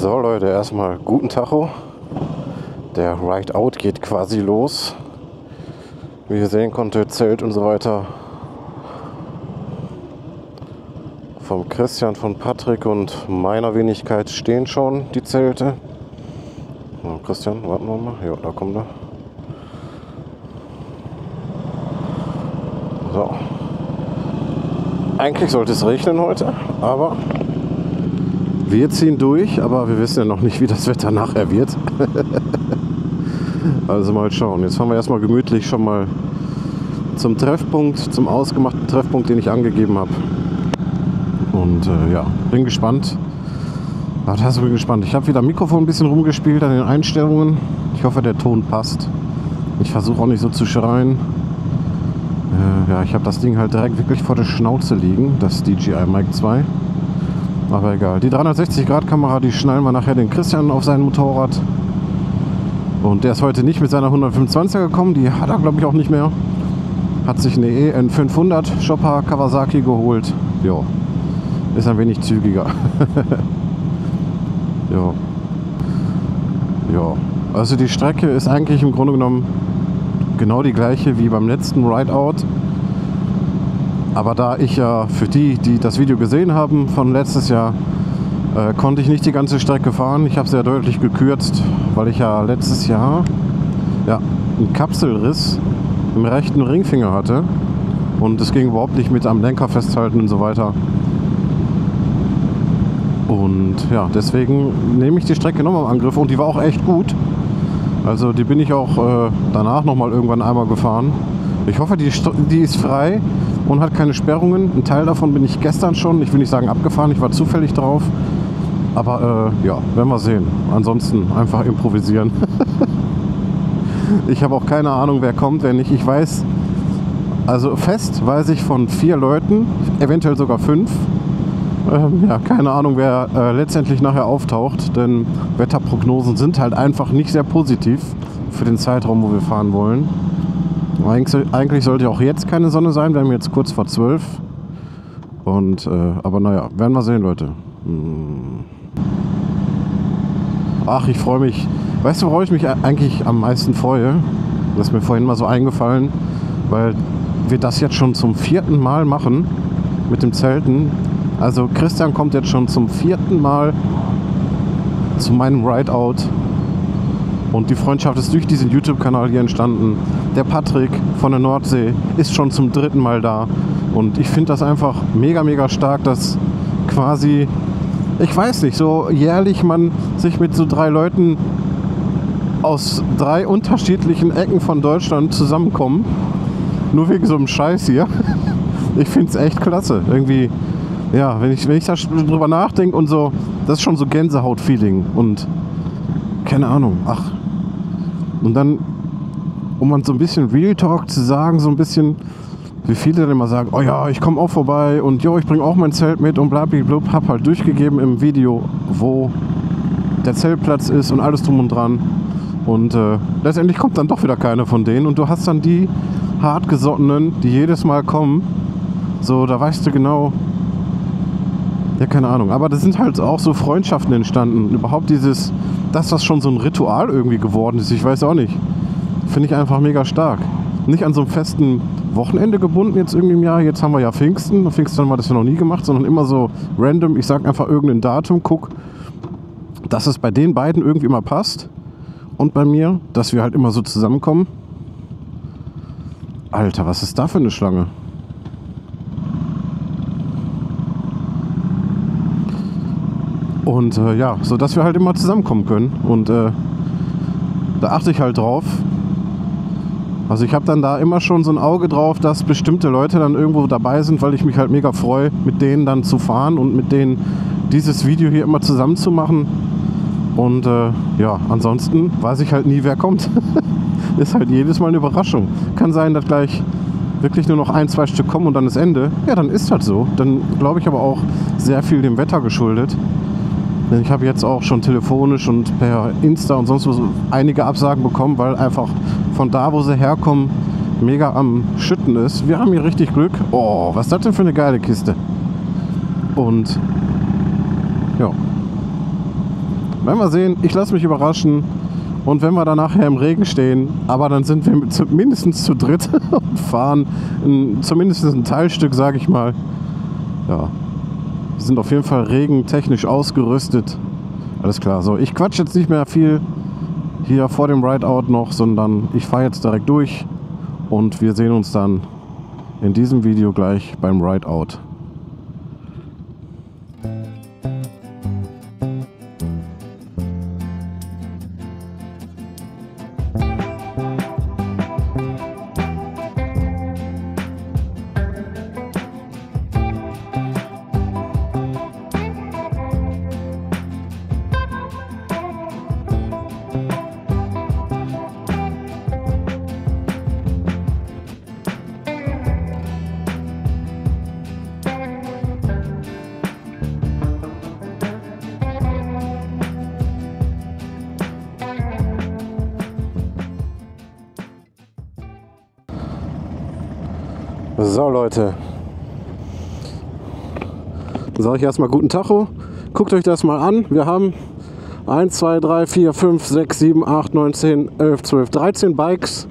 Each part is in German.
So Leute, erstmal guten Tacho. Der Ride Out geht quasi los. Wie ihr sehen konntet, Zelt und so weiter. Vom Christian, von Patrick und meiner Wenigkeit stehen schon die Zelte. So, Christian, warten wir mal. Ja, da kommt er. So. Eigentlich sollte es regnen heute, aber wir ziehen durch, aber wir wissen ja noch nicht, wie das Wetter nachher wird. also mal schauen. Jetzt fahren wir erstmal gemütlich schon mal zum Treffpunkt, zum ausgemachten Treffpunkt, den ich angegeben habe. Und äh, ja, bin gespannt. Aber das bin gespannt. Ich habe wieder Mikrofon ein bisschen rumgespielt an den Einstellungen. Ich hoffe, der Ton passt. Ich versuche auch nicht so zu schreien. Äh, ja, ich habe das Ding halt direkt wirklich vor der Schnauze liegen, das DJI Mic 2. Aber egal. Die 360-Grad-Kamera, die schnallen wir nachher den Christian auf sein Motorrad. Und der ist heute nicht mit seiner 125er gekommen. Die hat er, glaube ich, auch nicht mehr. Hat sich eine EN500 Chopper Kawasaki geholt. Jo. Ist ein wenig zügiger. jo. Jo. Also die Strecke ist eigentlich im Grunde genommen genau die gleiche wie beim letzten Rideout. Aber da ich ja für die, die das Video gesehen haben von letztes Jahr, äh, konnte ich nicht die ganze Strecke fahren. Ich habe sehr deutlich gekürzt, weil ich ja letztes Jahr ja, einen Kapselriss im rechten Ringfinger hatte. Und es ging überhaupt nicht mit am Lenker festhalten und so weiter. Und ja, deswegen nehme ich die Strecke nochmal im Angriff und die war auch echt gut. Also die bin ich auch äh, danach nochmal irgendwann einmal gefahren. Ich hoffe, die, die ist frei und hat keine Sperrungen. Ein Teil davon bin ich gestern schon, ich will nicht sagen abgefahren, ich war zufällig drauf. Aber äh, ja, werden wir sehen. Ansonsten einfach improvisieren. ich habe auch keine Ahnung, wer kommt, wer nicht. Ich weiß, also fest weiß ich von vier Leuten, eventuell sogar fünf. Ähm, ja, keine Ahnung, wer äh, letztendlich nachher auftaucht, denn Wetterprognosen sind halt einfach nicht sehr positiv für den Zeitraum, wo wir fahren wollen. Eigentlich sollte auch jetzt keine Sonne sein. Wir haben jetzt kurz vor zwölf. Und, äh, aber naja, werden wir sehen, Leute. Hm. Ach, ich freue mich. Weißt du, worauf ich mich eigentlich am meisten freue? Das ist mir vorhin mal so eingefallen, weil wir das jetzt schon zum vierten Mal machen mit dem Zelten. Also Christian kommt jetzt schon zum vierten Mal zu meinem Rideout und die Freundschaft ist durch diesen YouTube-Kanal hier entstanden. Der Patrick von der Nordsee ist schon zum dritten Mal da. Und ich finde das einfach mega, mega stark, dass quasi, ich weiß nicht, so jährlich man sich mit so drei Leuten aus drei unterschiedlichen Ecken von Deutschland zusammenkommen. Nur wegen so einem Scheiß hier. Ich finde es echt klasse. Irgendwie, ja, wenn ich, wenn ich da nachdenke und so, das ist schon so Gänsehaut-Feeling. Und keine Ahnung, ach, und dann, um man so ein bisschen Real Talk zu sagen, so ein bisschen, wie viele dann immer sagen, oh ja, ich komme auch vorbei und jo, ich bringe auch mein Zelt mit und blablabla, hab halt durchgegeben im Video, wo der Zeltplatz ist und alles drum und dran. Und äh, letztendlich kommt dann doch wieder keiner von denen und du hast dann die hartgesottenen, die jedes Mal kommen. So, da weißt du genau, ja, keine Ahnung. Aber das sind halt auch so Freundschaften entstanden. Überhaupt dieses, das schon so ein Ritual irgendwie geworden ist. Ich weiß auch nicht. Finde ich einfach mega stark. Nicht an so einem festen Wochenende gebunden jetzt irgendwie im Jahr. Jetzt haben wir ja Pfingsten. Pfingsten haben wir das ja noch nie gemacht, sondern immer so random. Ich sage einfach irgendein Datum, guck, dass es bei den beiden irgendwie immer passt. Und bei mir, dass wir halt immer so zusammenkommen. Alter, was ist da für eine Schlange? Und äh, ja, so dass wir halt immer zusammenkommen können. Und äh, da achte ich halt drauf. Also ich habe dann da immer schon so ein Auge drauf, dass bestimmte Leute dann irgendwo dabei sind, weil ich mich halt mega freue, mit denen dann zu fahren und mit denen dieses Video hier immer zusammen zu machen. Und äh, ja, ansonsten weiß ich halt nie, wer kommt. ist halt jedes Mal eine Überraschung. Kann sein, dass gleich wirklich nur noch ein, zwei Stück kommen und dann ist Ende. Ja, dann ist das so. Dann glaube ich aber auch sehr viel dem Wetter geschuldet. Ich habe jetzt auch schon telefonisch und per Insta und sonst was einige Absagen bekommen, weil einfach von da, wo sie herkommen, mega am Schütten ist. Wir haben hier richtig Glück. Oh, was ist das denn für eine geile Kiste? Und ja. Werden wir sehen. Ich lasse mich überraschen. Und wenn wir dann nachher im Regen stehen, aber dann sind wir zu, mindestens zu dritt und fahren ein, zumindest ein Teilstück, sage ich mal. Ja, wir sind auf jeden Fall regentechnisch ausgerüstet. Alles klar. So, ich quatsch jetzt nicht mehr viel hier vor dem Rideout noch, sondern ich fahre jetzt direkt durch und wir sehen uns dann in diesem Video gleich beim Rideout. Leute. Sage ich erstmal guten Tacho. Guckt euch das mal an. Wir haben 1, 2, 3, 4, 5, 6, 7, 8, 9, 10, 11, 12, 13 Bikes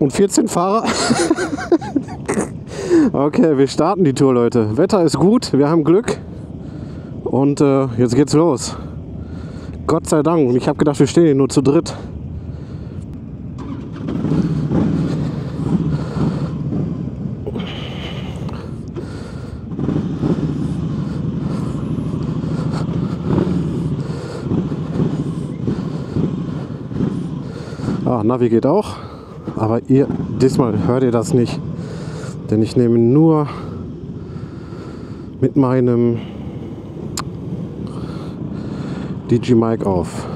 und 14 Fahrer. okay, wir starten die Tour, Leute. Wetter ist gut, wir haben Glück und äh, jetzt geht's los. Gott sei Dank. Ich habe gedacht, wir stehen hier nur zu dritt. Navi geht auch, aber ihr diesmal hört ihr das nicht, denn ich nehme nur mit meinem DJ Mic auf.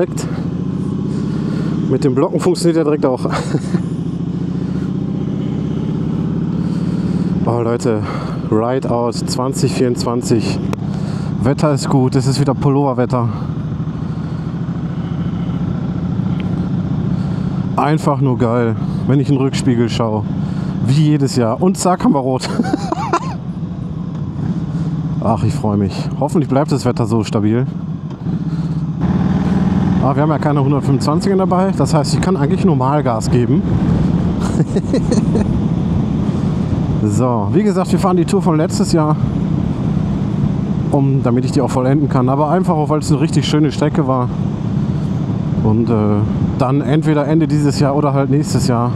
Perfekt. Mit dem Blocken funktioniert er direkt auch. oh Leute, Rideout 2024. Wetter ist gut, es ist wieder Pulloverwetter. Einfach nur geil, wenn ich in den Rückspiegel schaue. Wie jedes Jahr. Und zack, haben wir rot. Ach, ich freue mich. Hoffentlich bleibt das Wetter so stabil. Aber wir haben ja keine 125er dabei. Das heißt, ich kann eigentlich normal Gas geben. so, wie gesagt, wir fahren die Tour von letztes Jahr. Um, damit ich die auch vollenden kann. Aber einfach auch, weil es eine richtig schöne Strecke war. Und äh, dann entweder Ende dieses Jahr oder halt nächstes Jahr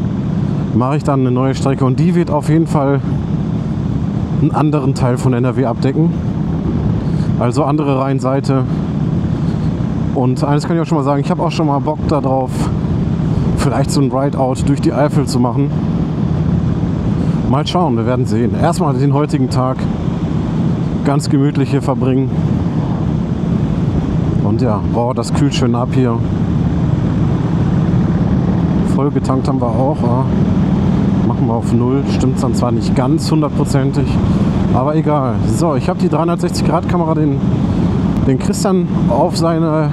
mache ich dann eine neue Strecke. Und die wird auf jeden Fall einen anderen Teil von NRW abdecken. Also andere Rheinseite und eines kann ich auch schon mal sagen, ich habe auch schon mal Bock darauf, vielleicht so ein Rideout durch die Eifel zu machen. Mal schauen, wir werden sehen. Erstmal den heutigen Tag ganz gemütlich hier verbringen. Und ja, boah, das kühlt schön ab hier. Voll getankt haben wir auch. Ja. Machen wir auf Null. Stimmt dann zwar nicht ganz hundertprozentig, aber egal. So, ich habe die 360-Grad-Kamera den den Christian auf seine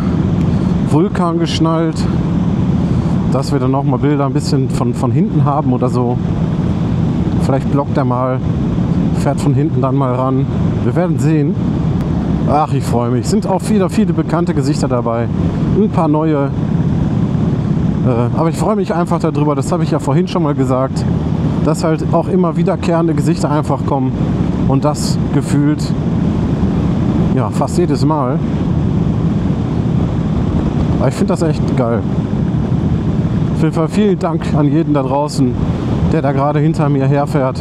Vulkan geschnallt, dass wir dann noch mal Bilder ein bisschen von, von hinten haben oder so. Vielleicht blockt er mal, fährt von hinten dann mal ran. Wir werden sehen. Ach, ich freue mich. Sind auch wieder viele bekannte Gesichter dabei. Ein paar neue. Äh, aber ich freue mich einfach darüber, das habe ich ja vorhin schon mal gesagt, dass halt auch immer wiederkehrende Gesichter einfach kommen und das gefühlt ja, fast jedes Mal. Aber ich finde das echt geil. Auf jeden Fall vielen Dank an jeden da draußen, der da gerade hinter mir herfährt.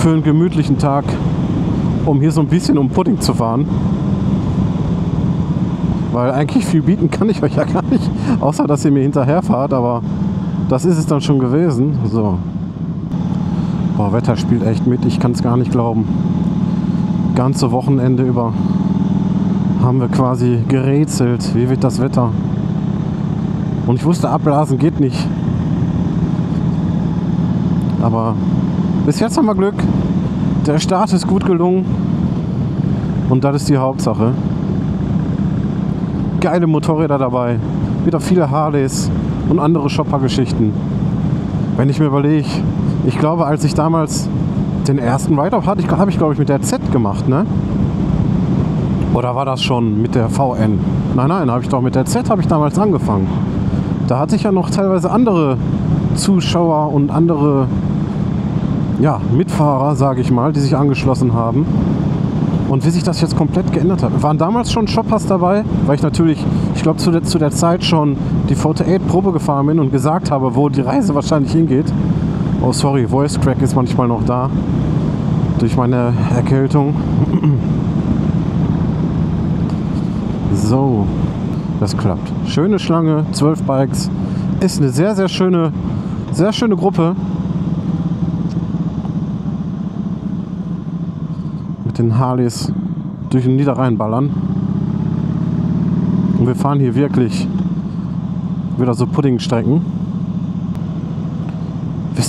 Für einen gemütlichen Tag, um hier so ein bisschen um Pudding zu fahren. Weil eigentlich viel bieten kann ich euch ja gar nicht, außer dass ihr mir hinterherfahrt. Aber das ist es dann schon gewesen. So. Boah, Wetter spielt echt mit. Ich kann es gar nicht glauben. Ganze Wochenende über haben wir quasi gerätselt. Wie wird das Wetter? Und ich wusste, abblasen geht nicht. Aber bis jetzt haben wir Glück. Der Start ist gut gelungen. Und das ist die Hauptsache. Geile Motorräder dabei. Wieder viele Harleys und andere Shopper-Geschichten. Wenn ich mir überlege, ich glaube, als ich damals den ersten Ride-Off hatte, habe ich, glaube ich, mit der Z gemacht, ne? Oder war das schon mit der VN? Nein, nein, habe ich doch mit der Z habe ich damals angefangen. Da hatte ich ja noch teilweise andere Zuschauer und andere ja, Mitfahrer, sage ich mal, die sich angeschlossen haben. Und wie sich das jetzt komplett geändert hat. Waren damals schon Shoppers dabei, weil ich natürlich, ich glaube, zu der, zu der Zeit schon die VT8 Probe gefahren bin und gesagt habe, wo die Reise wahrscheinlich hingeht. Oh, sorry, Voice Crack ist manchmal noch da. Durch meine Erkältung. So, das klappt. Schöne Schlange, 12 Bikes. Ist eine sehr, sehr schöne, sehr schöne Gruppe. den Harleys durch den Niederrhein ballern. Und wir fahren hier wirklich wieder so Puddingstrecken.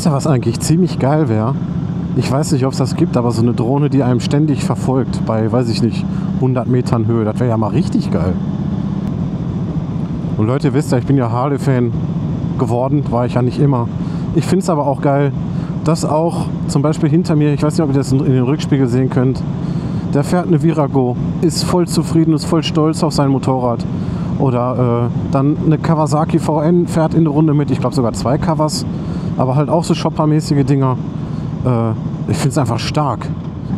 Ihr, was eigentlich ziemlich geil wäre? Ich weiß nicht, ob es das gibt, aber so eine Drohne, die einem ständig verfolgt bei, weiß ich nicht, 100 Metern Höhe, das wäre ja mal richtig geil. Und Leute, wisst ihr, ich bin ja Harley-Fan geworden, war ich ja nicht immer. Ich finde es aber auch geil, dass auch zum Beispiel hinter mir, ich weiß nicht, ob ihr das in den Rückspiegel sehen könnt, der fährt eine Virago, ist voll zufrieden, ist voll stolz auf sein Motorrad. Oder äh, dann eine Kawasaki VN fährt in der Runde mit, ich glaube sogar zwei Covers, aber halt auch so shoppermäßige Dinger. Äh, ich finde es einfach stark.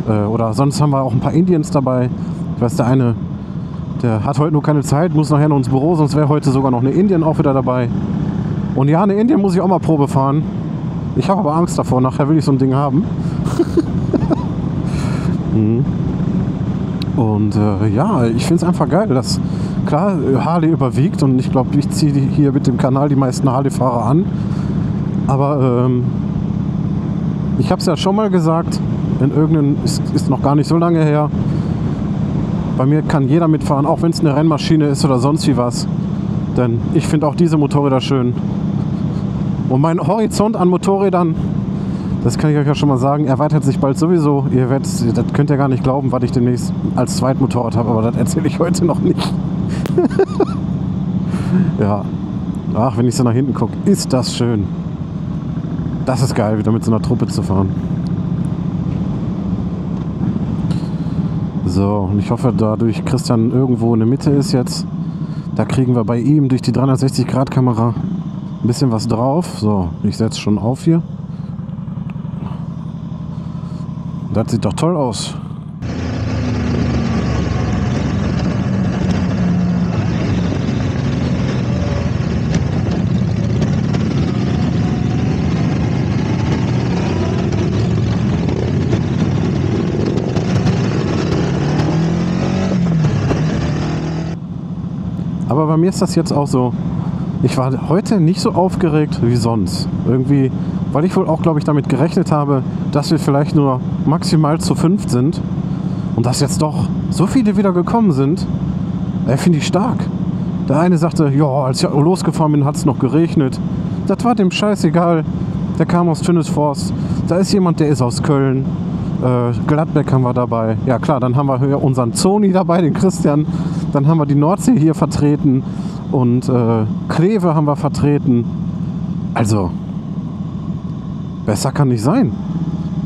Äh, oder sonst haben wir auch ein paar Indians dabei. Ich weiß, der eine, der hat heute nur keine Zeit, muss nachher noch ins Büro, sonst wäre heute sogar noch eine Indien auch wieder dabei. Und ja, eine Indien muss ich auch mal Probe fahren. Ich habe aber Angst davor, nachher will ich so ein Ding haben. mhm. Und äh, ja, ich finde es einfach geil, dass klar Harley überwiegt und ich glaube, ich ziehe hier mit dem Kanal die meisten Harley-Fahrer an. Aber ähm, ich habe es ja schon mal gesagt, in irgendeinem, ist, ist noch gar nicht so lange her. Bei mir kann jeder mitfahren, auch wenn es eine Rennmaschine ist oder sonst wie was. Denn ich finde auch diese Motorräder schön. Und mein Horizont an Motorrädern, das kann ich euch ja schon mal sagen, erweitert sich bald sowieso. Ihr werdet, das könnt ihr gar nicht glauben, was ich demnächst als Zweitmotorrad habe, aber das erzähle ich heute noch nicht. ja. Ach, wenn ich so nach hinten gucke, ist das schön. Das ist geil, wieder mit so einer Truppe zu fahren. So, und ich hoffe, dadurch Christian irgendwo in der Mitte ist jetzt, da kriegen wir bei ihm durch die 360-Grad-Kamera ein bisschen was drauf. So, ich setze schon auf hier. Das sieht doch toll aus. Mir ist das jetzt auch so, ich war heute nicht so aufgeregt wie sonst. Irgendwie, weil ich wohl auch, glaube ich, damit gerechnet habe, dass wir vielleicht nur maximal zu fünf sind. Und dass jetzt doch so viele wieder gekommen sind, äh, finde ich stark. Der eine sagte, ja, als ich losgefahren bin, hat es noch geregnet. Das war dem Scheiß egal. Der kam aus Tünnesforst. Da ist jemand, der ist aus Köln. Äh, Gladbeck haben wir dabei. Ja klar, dann haben wir unseren Zoni dabei, den Christian. Dann haben wir die Nordsee hier vertreten und äh, Kleve haben wir vertreten. Also, besser kann nicht sein.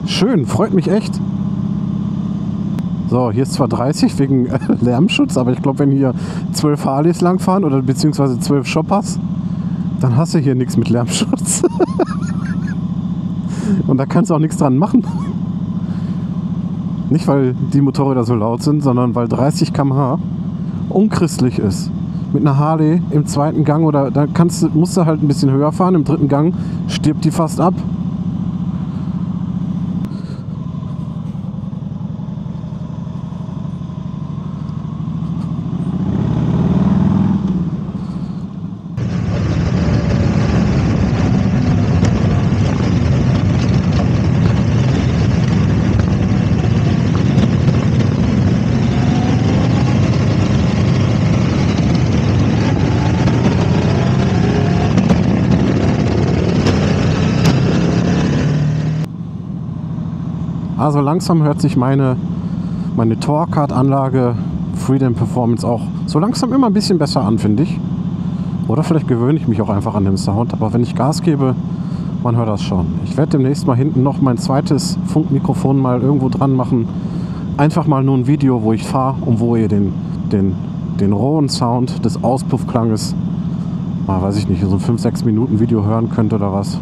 Schön, freut mich echt. So, hier ist zwar 30 wegen Lärmschutz, aber ich glaube, wenn hier 12 Harleys langfahren oder beziehungsweise 12 Shoppers, dann hast du hier nichts mit Lärmschutz. Und da kannst du auch nichts dran machen. Nicht, weil die Motorräder so laut sind, sondern weil 30 km/h unchristlich ist mit einer Harley im zweiten Gang oder da kannst, musst du halt ein bisschen höher fahren. Im dritten Gang stirbt die fast ab. Also langsam hört sich meine, meine Torcard-Anlage Freedom Performance auch so langsam immer ein bisschen besser an, finde ich. Oder vielleicht gewöhne ich mich auch einfach an den Sound. Aber wenn ich Gas gebe, man hört das schon. Ich werde demnächst mal hinten noch mein zweites Funkmikrofon mal irgendwo dran machen. Einfach mal nur ein Video, wo ich fahre und wo ihr den, den, den rohen Sound des Auspuffklanges, mal weiß ich nicht, so ein 5-6 Minuten Video hören könnt oder was.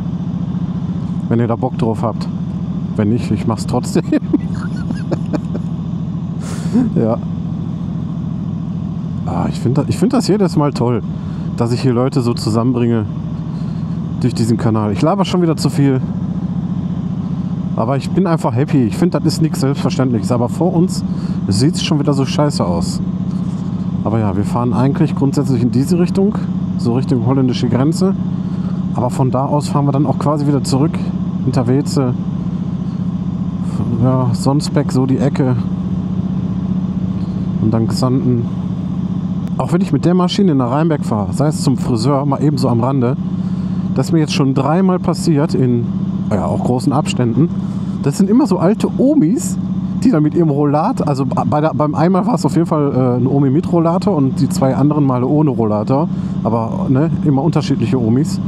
Wenn ihr da Bock drauf habt. Wenn nicht, ich mach's trotzdem. ja. Ah, ich finde ich find das jedes Mal toll, dass ich hier Leute so zusammenbringe durch diesen Kanal. Ich laber schon wieder zu viel. Aber ich bin einfach happy. Ich finde, das ist nichts Selbstverständliches. Aber vor uns sieht es schon wieder so scheiße aus. Aber ja, wir fahren eigentlich grundsätzlich in diese Richtung, so Richtung holländische Grenze. Aber von da aus fahren wir dann auch quasi wieder zurück hinter Weze. Ja, Sonsbeck, so die Ecke. Und dann Xanten. Auch wenn ich mit der Maschine nach Rheinberg fahre, sei es zum Friseur, mal eben so am Rande, das mir jetzt schon dreimal passiert in ja, auch großen Abständen. Das sind immer so alte Omis, die dann mit ihrem Rollator, also bei der, beim einmal war es auf jeden Fall äh, ein Omi mit Rollator und die zwei anderen Male ohne Rollator, aber ne, immer unterschiedliche Omis.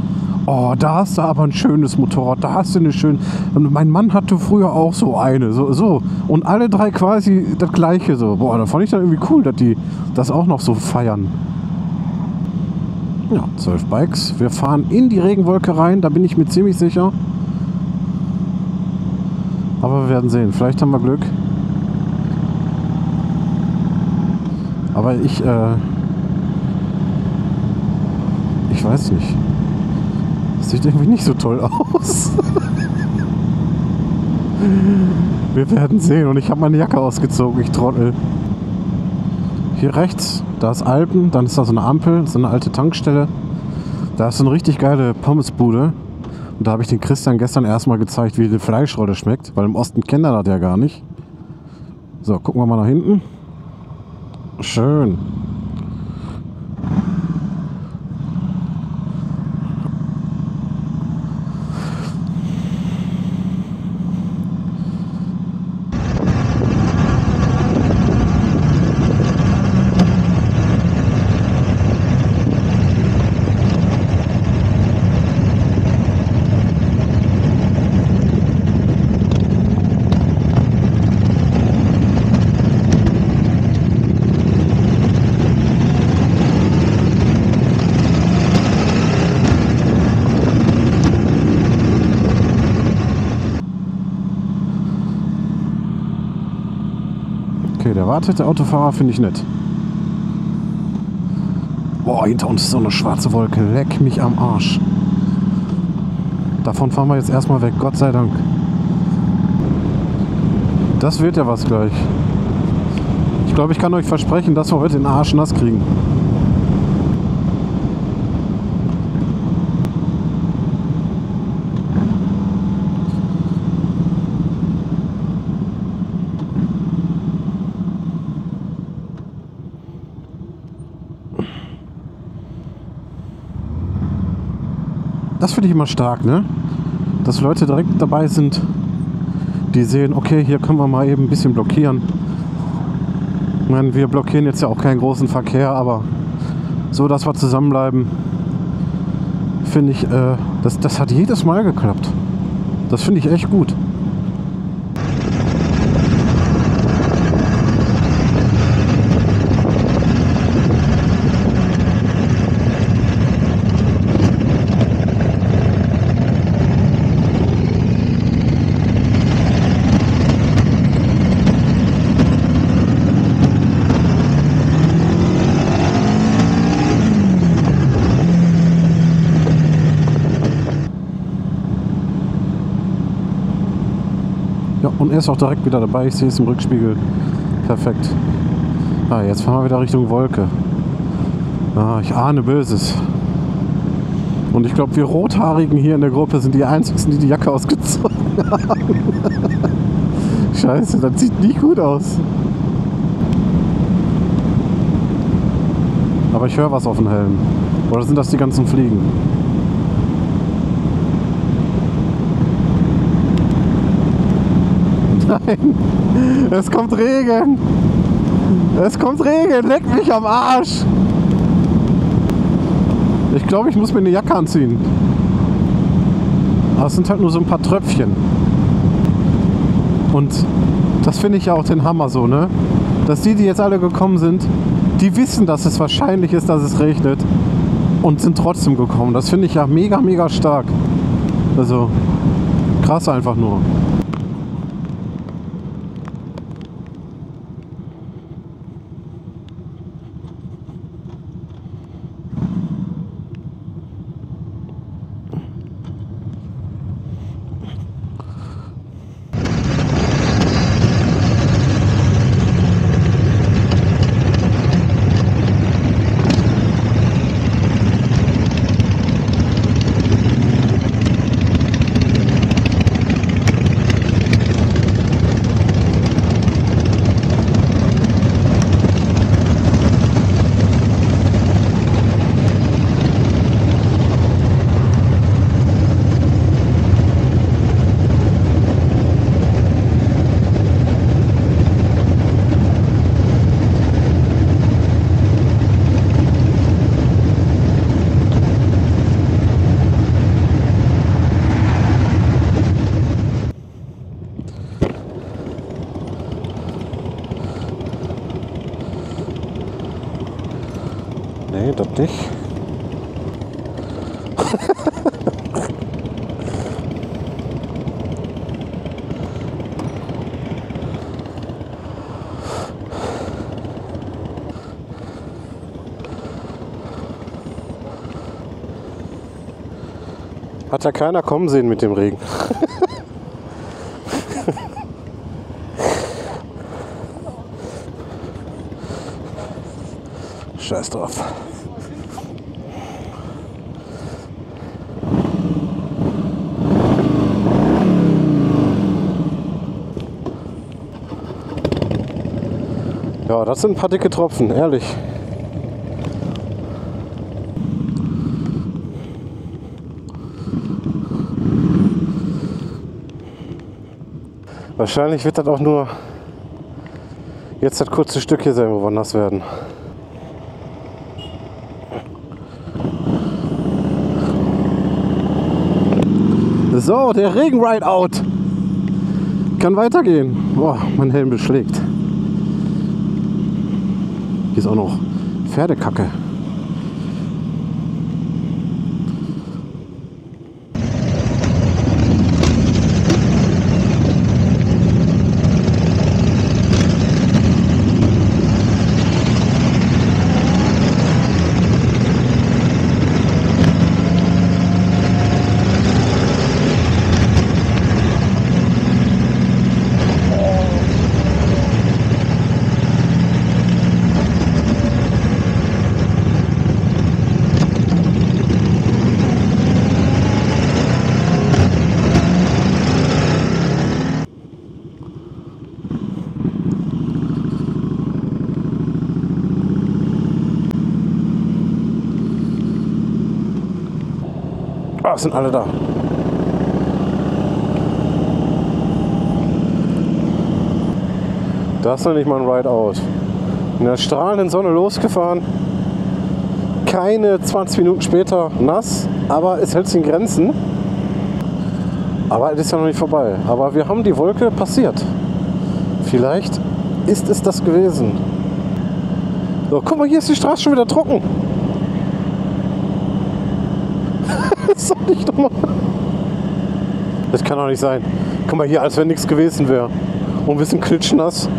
Oh, da hast du aber ein schönes Motorrad, da hast du eine schöne. Und mein Mann hatte früher auch so eine, so, so. Und alle drei quasi das gleiche so. Boah, da fand ich dann irgendwie cool, dass die das auch noch so feiern. Ja, zwölf Bikes. Wir fahren in die Regenwolke rein, da bin ich mir ziemlich sicher. Aber wir werden sehen. Vielleicht haben wir Glück. Aber ich, äh, ich weiß nicht. Sieht irgendwie nicht so toll aus. wir werden sehen. Und ich habe meine Jacke ausgezogen, ich trottel. Hier rechts, da ist Alpen, dann ist da so eine Ampel, so eine alte Tankstelle. Da ist so eine richtig geile Pommesbude. Und da habe ich den Christian gestern erstmal gezeigt, wie die Fleischrolle schmeckt, weil im Osten kennt er das ja gar nicht. So, gucken wir mal nach hinten. Schön. Der Autofahrer finde ich nett. Boah, hinter uns ist so eine schwarze Wolke. Leck mich am Arsch. Davon fahren wir jetzt erstmal weg, Gott sei Dank. Das wird ja was gleich. Ich glaube, ich kann euch versprechen, dass wir heute den Arsch nass kriegen. Das finde ich immer stark, ne? Dass Leute direkt dabei sind, die sehen, okay, hier können wir mal eben ein bisschen blockieren. Ich meine, wir blockieren jetzt ja auch keinen großen Verkehr, aber so, dass wir zusammenbleiben, finde ich, äh, das, das hat jedes Mal geklappt. Das finde ich echt gut. Ja, und er ist auch direkt wieder dabei. Ich sehe es im Rückspiegel. Perfekt. Ah, jetzt fahren wir wieder Richtung Wolke. Ah, ich ahne Böses. Und ich glaube, wir Rothaarigen hier in der Gruppe sind die Einzigen, die die Jacke ausgezogen haben. Scheiße, das sieht nicht gut aus. Aber ich höre was auf dem Helm. Oder sind das die ganzen Fliegen? Nein, es kommt Regen. Es kommt Regen, leck mich am Arsch. Ich glaube, ich muss mir eine Jacke anziehen. Aber es sind halt nur so ein paar Tröpfchen. Und das finde ich ja auch den Hammer so, ne? Dass die, die jetzt alle gekommen sind, die wissen, dass es wahrscheinlich ist, dass es regnet und sind trotzdem gekommen. Das finde ich ja mega, mega stark. Also krass einfach nur. Nee, das nicht. Hat ja keiner kommen sehen mit dem Regen. Scheiß drauf. Ja, das sind ein paar dicke Tropfen, ehrlich. Wahrscheinlich wird das auch nur jetzt das kurze Stück hier sein, wo wir nass werden. So, der Regen-Rideout kann weitergehen. Boah, mein Helm beschlägt. Hier ist auch noch Pferdekacke. Sind alle da. Da ist noch nicht mal ein Rideout. In der strahlenden Sonne losgefahren. Keine 20 Minuten später nass, aber es hält sich in Grenzen. Aber es ist ja noch nicht vorbei. Aber wir haben die Wolke passiert. Vielleicht ist es das gewesen. So, guck mal, hier ist die Straße schon wieder trocken. Das ich doch mal. Das kann doch nicht sein. Guck mal hier, als wenn nichts gewesen wäre. Und wir sind klitschnass.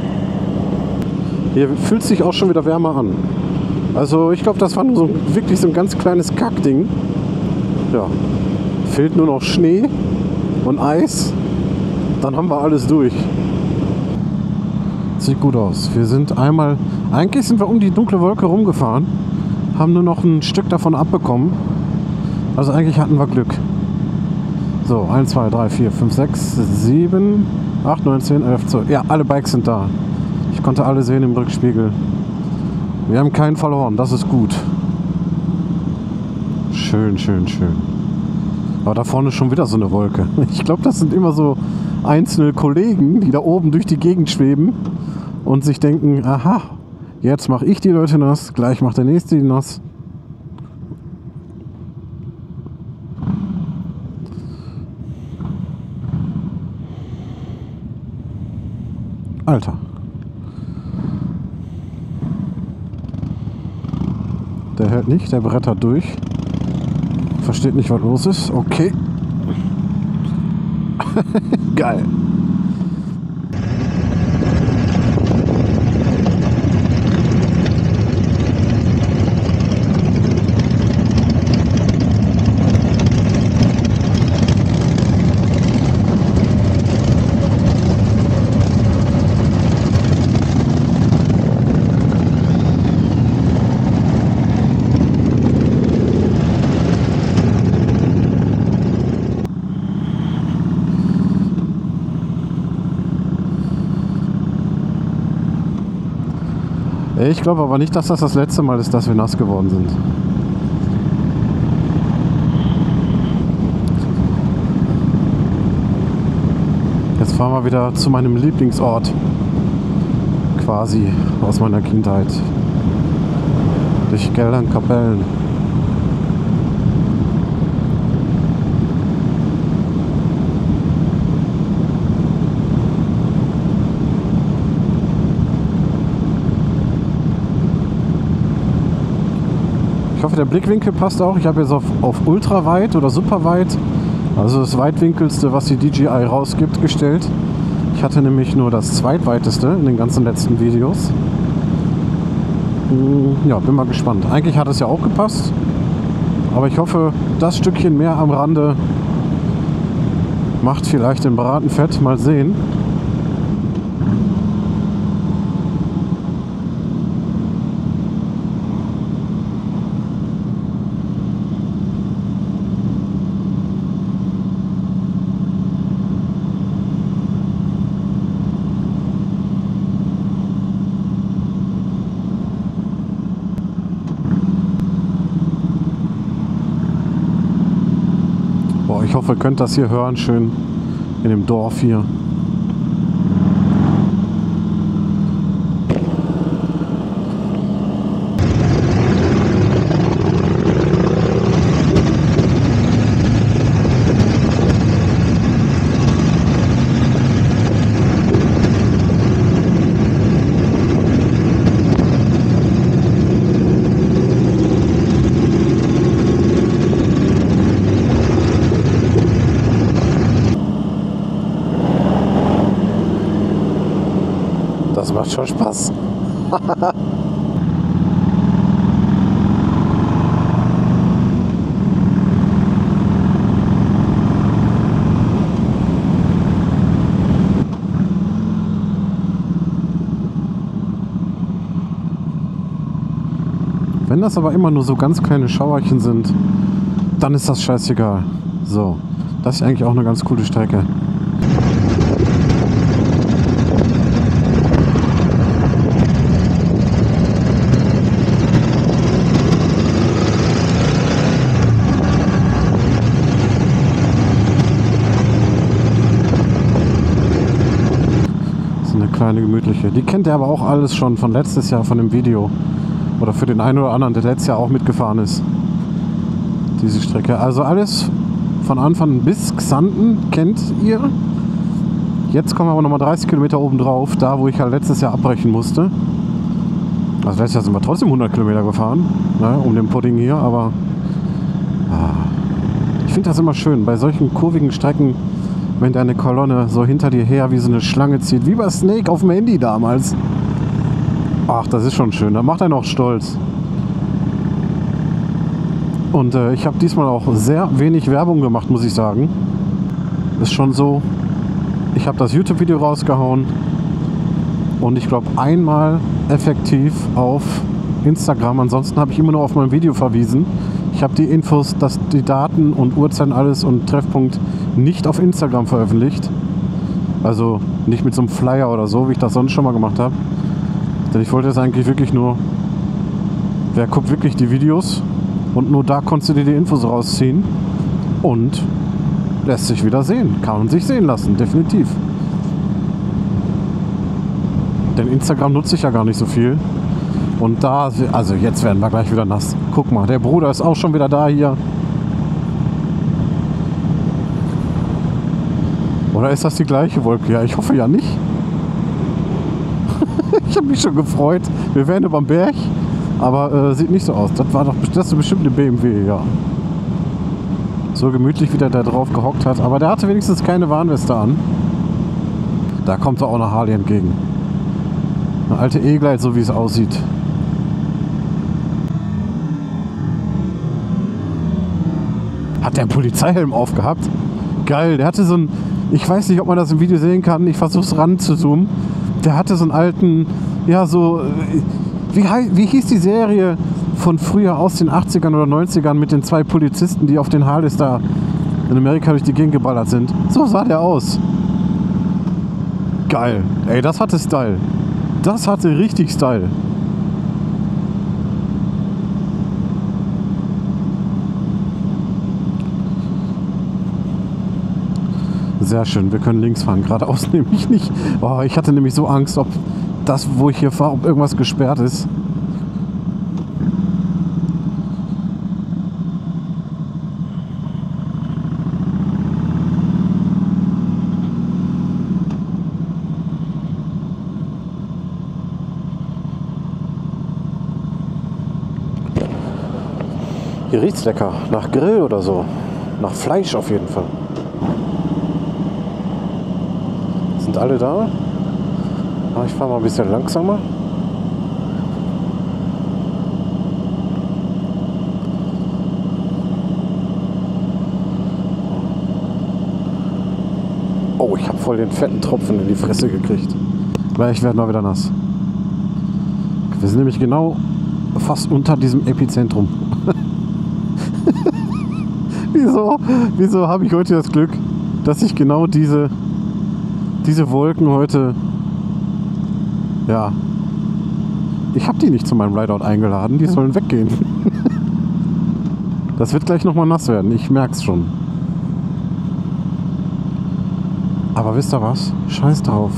Hier fühlt sich auch schon wieder wärmer an. Also ich glaube, das war nur so wirklich so ein ganz kleines Kackding. Ja. Fehlt nur noch Schnee und Eis. Dann haben wir alles durch. Sieht gut aus. Wir sind einmal, eigentlich sind wir um die dunkle Wolke rumgefahren, haben nur noch ein Stück davon abbekommen. Also eigentlich hatten wir Glück. So, 1, 2, 3, 4, 5, 6, 7, 8, 9, 10, 11, 12. Ja, alle Bikes sind da. Ich konnte alle sehen im Rückspiegel. Wir haben keinen verloren, das ist gut. Schön, schön, schön. Aber da vorne ist schon wieder so eine Wolke. Ich glaube, das sind immer so einzelne Kollegen, die da oben durch die Gegend schweben und sich denken, aha, jetzt mache ich die Leute nass, gleich macht der nächste die nass. Alter. Der hält nicht, der brettert durch. Versteht nicht, was los ist. Okay. Geil. Ich glaube aber nicht, dass das das letzte Mal ist, dass wir nass geworden sind. Jetzt fahren wir wieder zu meinem Lieblingsort. Quasi aus meiner Kindheit. Durch Geldern Kapellen. Der Blickwinkel passt auch. Ich habe jetzt auf, auf ultraweit oder superweit, also das weitwinkelste, was die DJI rausgibt, gestellt. Ich hatte nämlich nur das zweitweiteste in den ganzen letzten Videos. Hm, Ja, bin mal gespannt. Eigentlich hat es ja auch gepasst. Aber ich hoffe, das Stückchen mehr am Rande macht vielleicht den Braten fett. Mal sehen. Boah, ich hoffe, ihr könnt das hier hören, schön in dem Dorf hier. Das macht schon Spaß. Wenn das aber immer nur so ganz kleine Schauerchen sind, dann ist das scheißegal. So, das ist eigentlich auch eine ganz coole Strecke. So eine kleine gemütliche. Die kennt ihr aber auch alles schon von letztes Jahr von dem Video. Oder für den einen oder anderen, der letztes Jahr auch mitgefahren ist. Diese Strecke. Also alles von Anfang bis Xanten kennt ihr. Jetzt kommen aber nochmal 30 Kilometer oben drauf, da wo ich halt letztes Jahr abbrechen musste. Also letztes Jahr sind wir trotzdem 100 Kilometer gefahren, ne, um den Pudding hier, aber ah, ich finde das immer schön, bei solchen kurvigen Strecken, wenn deine Kolonne so hinter dir her wie so eine Schlange zieht, wie bei Snake auf dem Handy damals. Ach, das ist schon schön, da macht er noch stolz. Und äh, ich habe diesmal auch sehr wenig Werbung gemacht, muss ich sagen. Ist schon so, ich habe das YouTube-Video rausgehauen und ich glaube einmal effektiv auf Instagram. Ansonsten habe ich immer nur auf mein Video verwiesen. Ich habe die Infos, dass die Daten und Uhrzeiten alles und Treffpunkt nicht auf Instagram veröffentlicht. Also nicht mit so einem Flyer oder so, wie ich das sonst schon mal gemacht habe. Denn ich wollte jetzt eigentlich wirklich nur, wer guckt wirklich die Videos und nur da konntest du dir die Infos rausziehen. Und lässt sich wieder sehen. Kann man sich sehen lassen, definitiv. Denn Instagram nutze ich ja gar nicht so viel. Und da, also jetzt werden wir gleich wieder nass. Guck mal, der Bruder ist auch schon wieder da hier. Oder ist das die gleiche Wolke? Ja, ich hoffe ja nicht. ich habe mich schon gefreut. Wir wären über dem Berg, aber äh, sieht nicht so aus. Das war doch das ist bestimmt eine BMW, ja. So gemütlich, wie der da drauf gehockt hat. Aber der hatte wenigstens keine Warnweste an. Da kommt er auch eine Harley entgegen. Eine alte E-Glide, so wie es aussieht. Hat der einen Polizeihelm aufgehabt? Geil, der hatte so ein, ich weiß nicht, ob man das im Video sehen kann, ich versuche es ran zu zoomen. Der hatte so einen alten, ja so, wie, wie hieß die Serie von früher aus den 80ern oder 90ern mit den zwei Polizisten, die auf den Harleys da in Amerika durch die Gegend geballert sind? So sah der aus. Geil. Ey, das hatte Style. Das hatte richtig Style. Sehr schön, wir können links fahren. Geradeaus nämlich nicht. Oh, ich hatte nämlich so Angst, ob das, wo ich hier fahre, ob irgendwas gesperrt ist. Hier riecht's lecker. Nach Grill oder so. Nach Fleisch auf jeden Fall. Sind alle da? Ah, ich fahre mal ein bisschen langsamer. Oh, ich habe voll den fetten Tropfen in die Fresse gekriegt. Gleich werden wir wieder nass. Wir sind nämlich genau fast unter diesem Epizentrum. wieso wieso habe ich heute das Glück, dass ich genau diese, diese Wolken heute. Ja. Ich habe die nicht zu meinem Rideout eingeladen, die sollen weggehen. das wird gleich nochmal nass werden, ich merke es schon. Aber wisst ihr was? Scheiß drauf.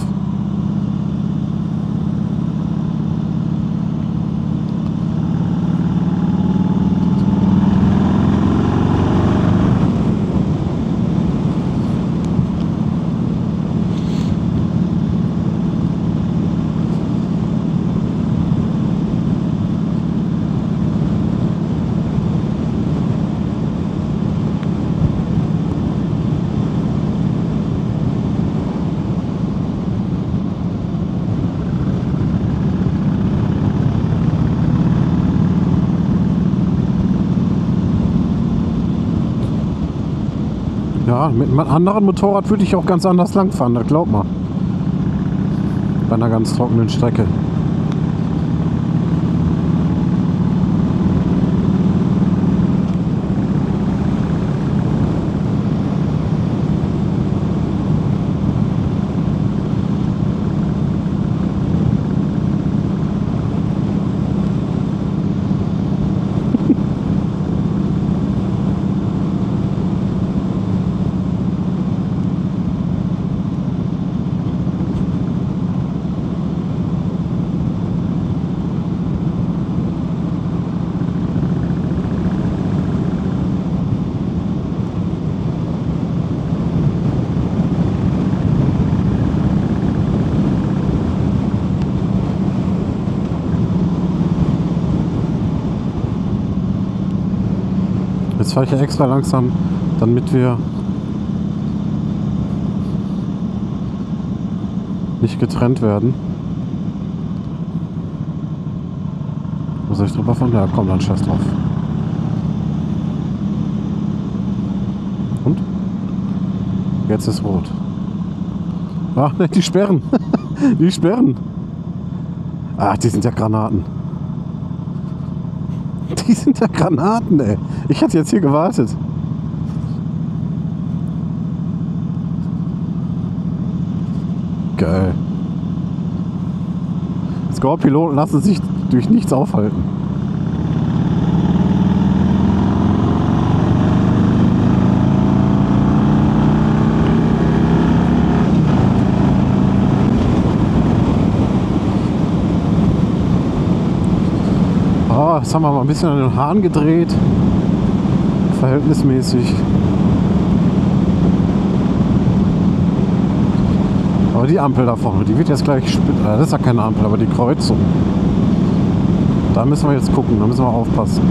Mit einem anderen Motorrad würde ich auch ganz anders langfahren, das glaub mal. Bei einer ganz trockenen Strecke. Jetzt fahre ich ja extra langsam, damit wir nicht getrennt werden. Wo soll ich drüber fahren? Ja, komm, dann scheiß drauf. Und? Jetzt ist rot. Ach, ne, die sperren. die sperren. Ach, die sind ja Granaten. Die sind ja Granaten, ey. Ich hatte jetzt hier gewartet. Geil. Score-Piloten lassen sich durch nichts aufhalten. Oh, jetzt haben wir mal ein bisschen an den Hahn gedreht. Verhältnismäßig. Aber die Ampel da vorne, die wird jetzt gleich. Äh, das ist ja keine Ampel, aber die Kreuzung. Da müssen wir jetzt gucken, da müssen wir aufpassen.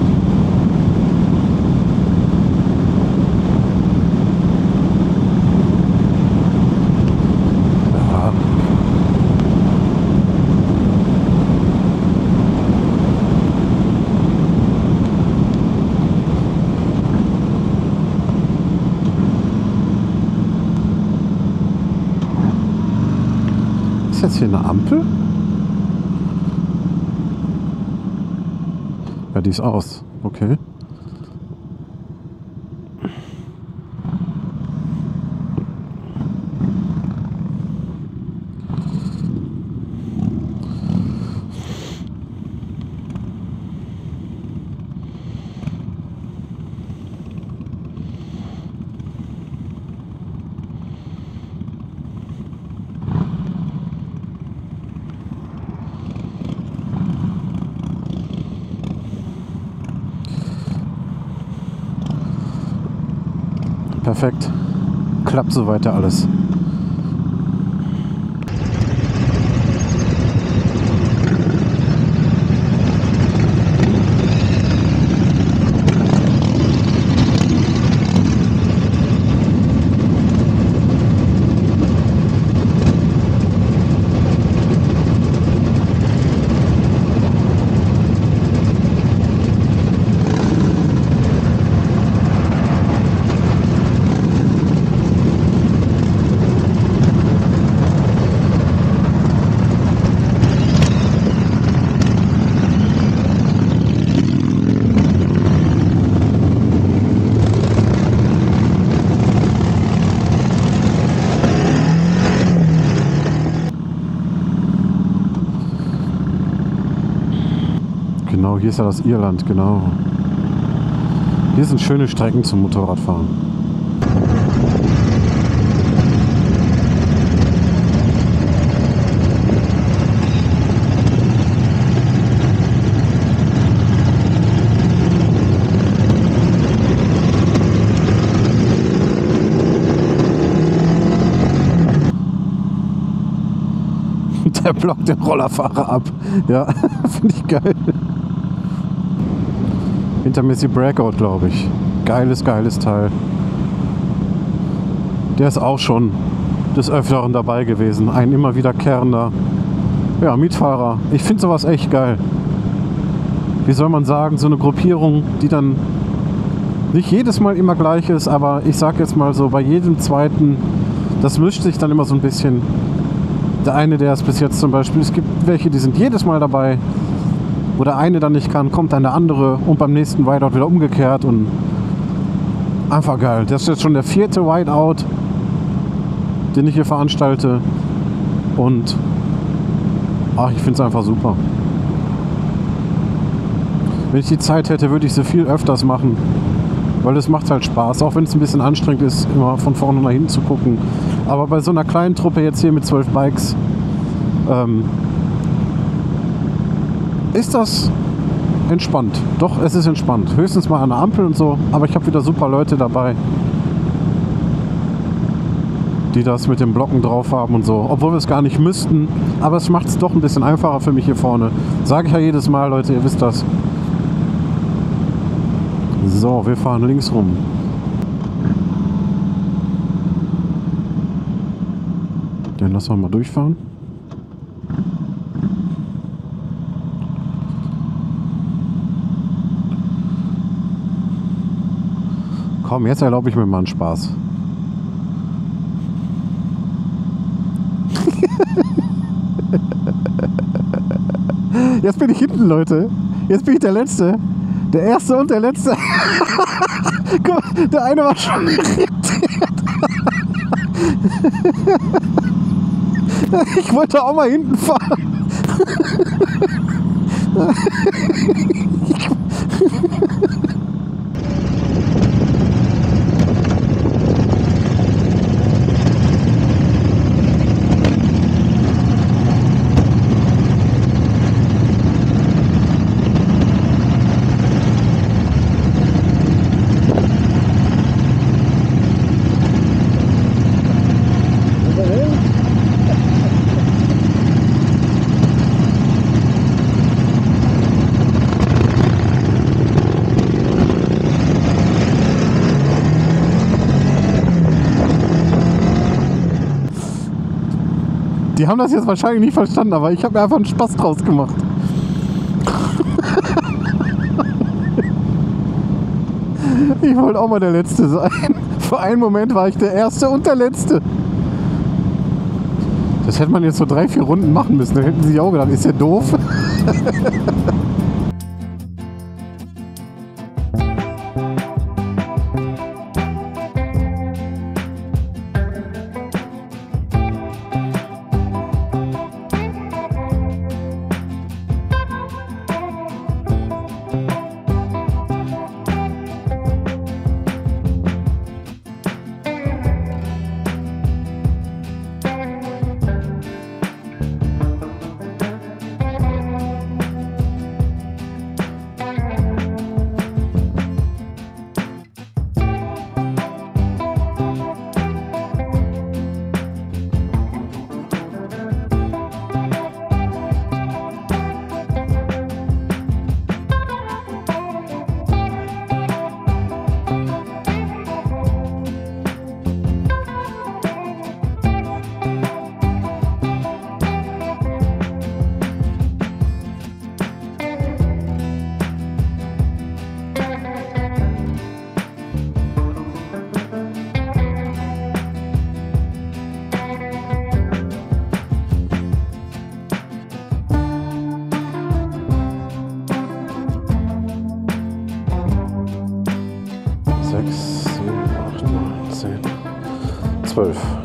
Jetzt hier eine Ampel? Ja, die ist aus. Okay. Perfekt. Klappt so weiter alles. Genau, hier ist ja das Irland, genau. Hier sind schöne Strecken zum Motorradfahren. Der blockt den Rollerfahrer ab. Ja, finde ich geil. Die Breakout, glaube ich. Geiles, geiles Teil. Der ist auch schon des Öfteren dabei gewesen. Ein immer wiederkehrender ja, Mietfahrer. Ich finde sowas echt geil. Wie soll man sagen, so eine Gruppierung, die dann nicht jedes Mal immer gleich ist, aber ich sag jetzt mal so, bei jedem zweiten, das mischt sich dann immer so ein bisschen. Der eine, der ist bis jetzt zum Beispiel, es gibt welche, die sind jedes Mal dabei, wo der eine dann nicht kann, kommt dann der andere und beim nächsten Whiteout wieder umgekehrt und einfach geil. Das ist jetzt schon der vierte Whiteout, den ich hier veranstalte und ach, ich finde es einfach super. Wenn ich die Zeit hätte, würde ich sie viel öfters machen, weil es macht halt Spaß, auch wenn es ein bisschen anstrengend ist, immer von vorne nach hinten zu gucken. Aber bei so einer kleinen Truppe jetzt hier mit zwölf Bikes ähm, ist das entspannt. Doch, es ist entspannt. Höchstens mal an der Ampel und so, aber ich habe wieder super Leute dabei, die das mit den Blocken drauf haben und so. Obwohl wir es gar nicht müssten, aber es macht es doch ein bisschen einfacher für mich hier vorne. Sage ich ja jedes Mal, Leute, ihr wisst das. So, wir fahren links rum. Dann lassen wir mal durchfahren. Komm, jetzt erlaube ich mir mal einen Spaß. Jetzt bin ich hinten, Leute. Jetzt bin ich der Letzte. Der Erste und der Letzte. Guck der eine war schon irritiert. Ich wollte auch mal hinten fahren. Die haben das jetzt wahrscheinlich nicht verstanden, aber ich habe mir einfach einen Spaß draus gemacht. Ich wollte auch mal der Letzte sein. Für einen Moment war ich der Erste und der Letzte. Das hätte man jetzt so drei, vier Runden machen müssen. Dann hätten sie auch gedacht, ist der doof?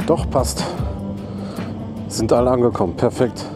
Doch, passt. Sind alle angekommen. Perfekt.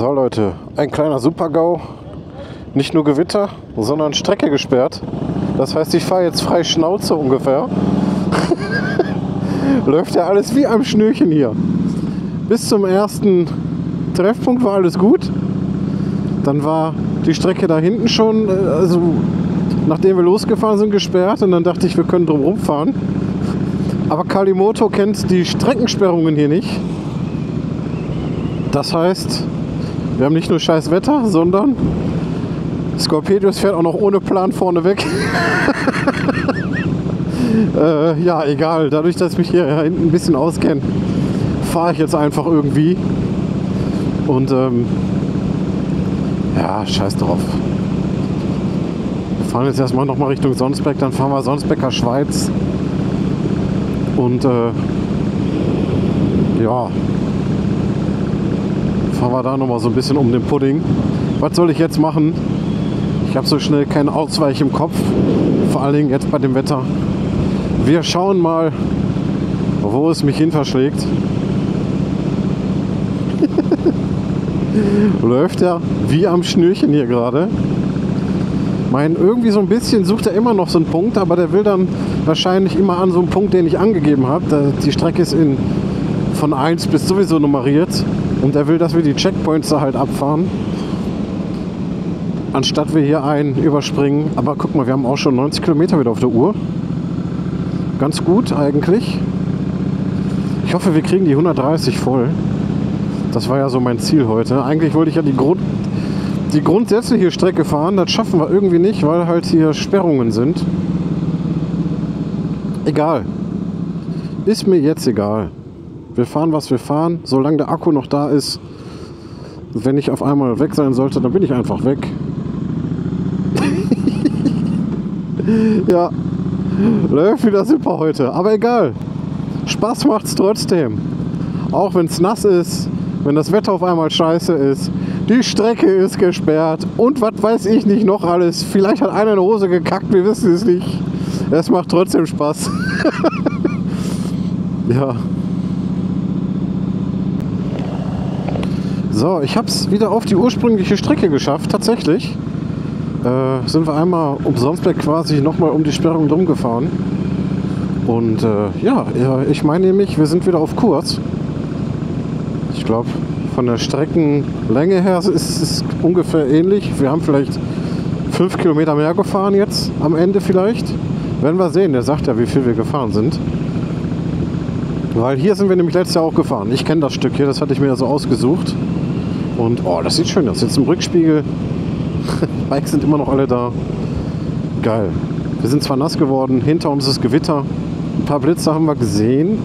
So Leute, ein kleiner Super-GAU. Nicht nur Gewitter, sondern Strecke gesperrt. Das heißt, ich fahre jetzt frei Schnauze ungefähr. Läuft ja alles wie am Schnürchen hier. Bis zum ersten Treffpunkt war alles gut. Dann war die Strecke da hinten schon, äh, also nachdem wir losgefahren sind, gesperrt. Und dann dachte ich, wir können drum rumfahren. Aber Kalimoto kennt die Streckensperrungen hier nicht. Das heißt, wir haben nicht nur scheiß Wetter, sondern Scorpedius fährt auch noch ohne Plan vorne weg. äh, ja, egal. Dadurch, dass ich mich hier hinten ein bisschen auskenne, fahre ich jetzt einfach irgendwie. Und ähm, ja, scheiß drauf. Wir fahren jetzt erstmal nochmal Richtung Sonsbeck, dann fahren wir Sonsbecker Schweiz. Und äh, ja, fahren wir da nochmal so ein bisschen um den Pudding. Was soll ich jetzt machen? Ich habe so schnell keinen Ausweich im Kopf. Vor allen Dingen jetzt bei dem Wetter. Wir schauen mal, wo es mich hin verschlägt. Läuft ja wie am Schnürchen hier gerade. Mein, irgendwie so ein bisschen sucht er immer noch so einen Punkt, aber der will dann wahrscheinlich immer an so einen Punkt, den ich angegeben habe. Die Strecke ist in, von 1 bis sowieso nummeriert. Und er will, dass wir die Checkpoints da halt abfahren. Anstatt wir hier einen überspringen. Aber guck mal, wir haben auch schon 90 Kilometer wieder auf der Uhr. Ganz gut eigentlich. Ich hoffe, wir kriegen die 130 voll. Das war ja so mein Ziel heute. Eigentlich wollte ich ja die, Grund, die grundsätzliche Strecke fahren. Das schaffen wir irgendwie nicht, weil halt hier Sperrungen sind. Egal. Ist mir jetzt egal. Wir fahren, was wir fahren. Solange der Akku noch da ist. Wenn ich auf einmal weg sein sollte, dann bin ich einfach weg. ja, läuft wieder super heute. Aber egal. Spaß macht's trotzdem. Auch wenn es nass ist, wenn das Wetter auf einmal scheiße ist. Die Strecke ist gesperrt und was weiß ich nicht noch alles. Vielleicht hat einer eine Hose gekackt, wir wissen es nicht. Es macht trotzdem Spaß. ja. So, ich habe es wieder auf die ursprüngliche Strecke geschafft, tatsächlich. Äh, sind wir einmal um Sonsberg quasi nochmal um die Sperrung drum gefahren. Und äh, ja, ich meine nämlich, wir sind wieder auf Kurs. Ich glaube, von der Streckenlänge her ist es ungefähr ähnlich. Wir haben vielleicht fünf Kilometer mehr gefahren jetzt, am Ende vielleicht. Werden wir sehen, der sagt ja, wie viel wir gefahren sind. Weil hier sind wir nämlich letztes Jahr auch gefahren. Ich kenne das Stück hier, das hatte ich mir ja so ausgesucht. Und oh, das sieht schön aus. Jetzt im Rückspiegel. Bikes sind immer noch alle da. Geil. Wir sind zwar nass geworden, hinter uns ist Gewitter. Ein paar Blitze haben wir gesehen.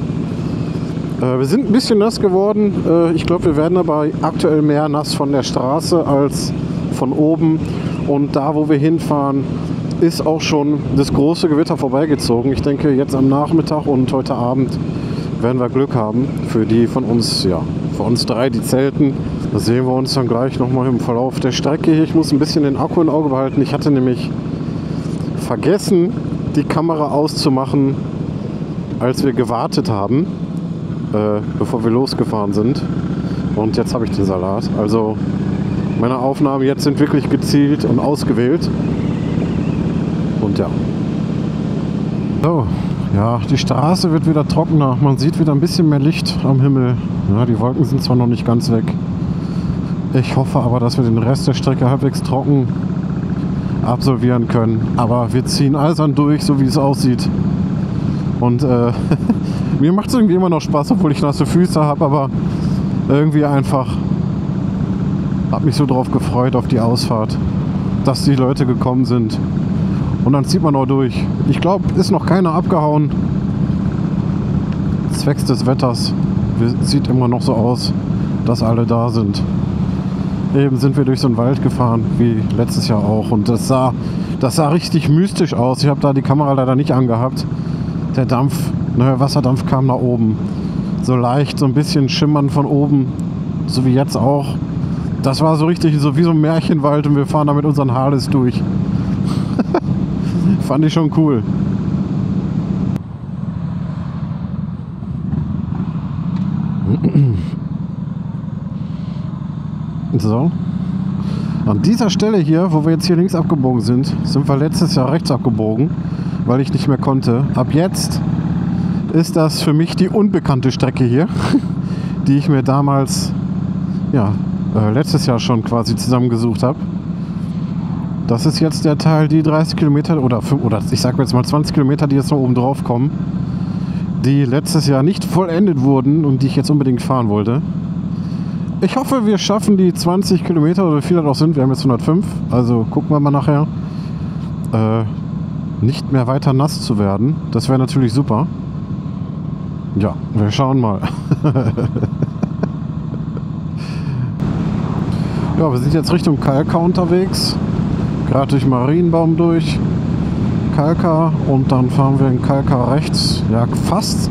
Äh, wir sind ein bisschen nass geworden. Äh, ich glaube, wir werden aber aktuell mehr nass von der Straße als von oben. Und da, wo wir hinfahren, ist auch schon das große Gewitter vorbeigezogen. Ich denke, jetzt am Nachmittag und heute Abend werden wir Glück haben für die von uns, ja, für uns drei, die zelten. Da sehen wir uns dann gleich nochmal im Verlauf der Strecke hier. Ich muss ein bisschen den Akku im Auge behalten. Ich hatte nämlich vergessen, die Kamera auszumachen, als wir gewartet haben, äh, bevor wir losgefahren sind. Und jetzt habe ich den Salat. Also meine Aufnahmen jetzt sind wirklich gezielt und ausgewählt. Und ja. So, ja, die Straße wird wieder trockener. Man sieht wieder ein bisschen mehr Licht am Himmel. Ja, die Wolken sind zwar noch nicht ganz weg. Ich hoffe aber, dass wir den Rest der Strecke halbwegs trocken absolvieren können. Aber wir ziehen eisern durch, so wie es aussieht. Und äh, mir macht es irgendwie immer noch Spaß, obwohl ich nasse Füße habe, aber irgendwie einfach habe mich so drauf gefreut auf die Ausfahrt, dass die Leute gekommen sind. Und dann zieht man auch durch. Ich glaube, ist noch keiner abgehauen. Zwecks des Wetters sieht immer noch so aus, dass alle da sind. Eben sind wir durch so einen Wald gefahren, wie letztes Jahr auch. Und das sah, das sah richtig mystisch aus. Ich habe da die Kamera leider nicht angehabt. Der Dampf, ne, Wasserdampf kam nach oben. So leicht, so ein bisschen schimmern von oben. So wie jetzt auch. Das war so richtig so wie so ein Märchenwald und wir fahren da mit unseren Harleys durch. Fand ich schon cool. So. An dieser Stelle hier, wo wir jetzt hier links abgebogen sind, sind wir letztes Jahr rechts abgebogen, weil ich nicht mehr konnte. Ab jetzt ist das für mich die unbekannte Strecke hier, die ich mir damals, ja, äh, letztes Jahr schon quasi zusammengesucht habe. Das ist jetzt der Teil, die 30 Kilometer oder, oder ich sage jetzt mal 20 Kilometer, die jetzt noch oben drauf kommen, die letztes Jahr nicht vollendet wurden und die ich jetzt unbedingt fahren wollte. Ich hoffe, wir schaffen die 20 Kilometer oder wie viele das sind. Wir haben jetzt 105, also gucken wir mal nachher. Äh, nicht mehr weiter nass zu werden. Das wäre natürlich super. Ja, wir schauen mal. ja, wir sind jetzt Richtung Kalka unterwegs. Gerade durch Marienbaum durch. Kalka und dann fahren wir in Kalka rechts. Ja, fast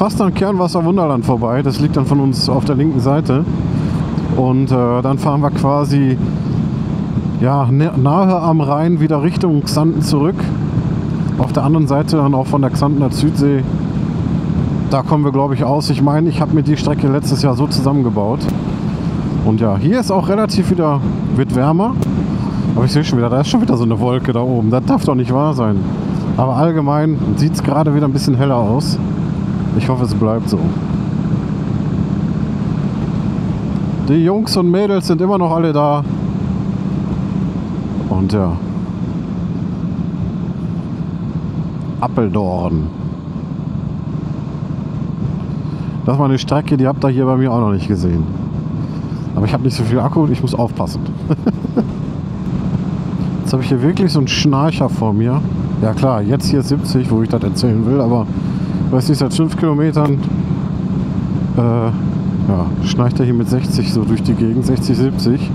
fast an Kernwasser Wunderland vorbei. Das liegt dann von uns auf der linken Seite. Und äh, dann fahren wir quasi ja, nahe am Rhein wieder Richtung Xanten zurück. Auf der anderen Seite dann auch von der Xantener Südsee. Da kommen wir, glaube ich, aus. Ich meine, ich habe mir die Strecke letztes Jahr so zusammengebaut. Und ja, hier ist auch relativ wieder, wird wärmer. Aber ich sehe schon wieder, da ist schon wieder so eine Wolke da oben. Das darf doch nicht wahr sein. Aber allgemein sieht es gerade wieder ein bisschen heller aus. Ich hoffe, es bleibt so. Die Jungs und Mädels sind immer noch alle da. Und ja. Appeldorn. Das war eine Strecke, die habt ihr hier bei mir auch noch nicht gesehen. Aber ich habe nicht so viel Akku und ich muss aufpassen. jetzt habe ich hier wirklich so einen Schnarcher vor mir. Ja klar, jetzt hier 70, wo ich das erzählen will, aber weiß nicht, seit 5 Kilometern äh, ja, schnarcht er hier mit 60 so durch die Gegend, 60, 70.